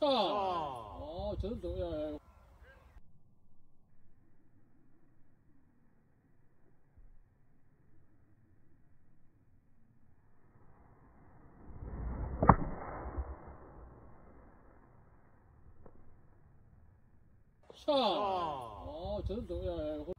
차. 아, 저는 또, 야, 야. 샷. 저는 또, 야, 야.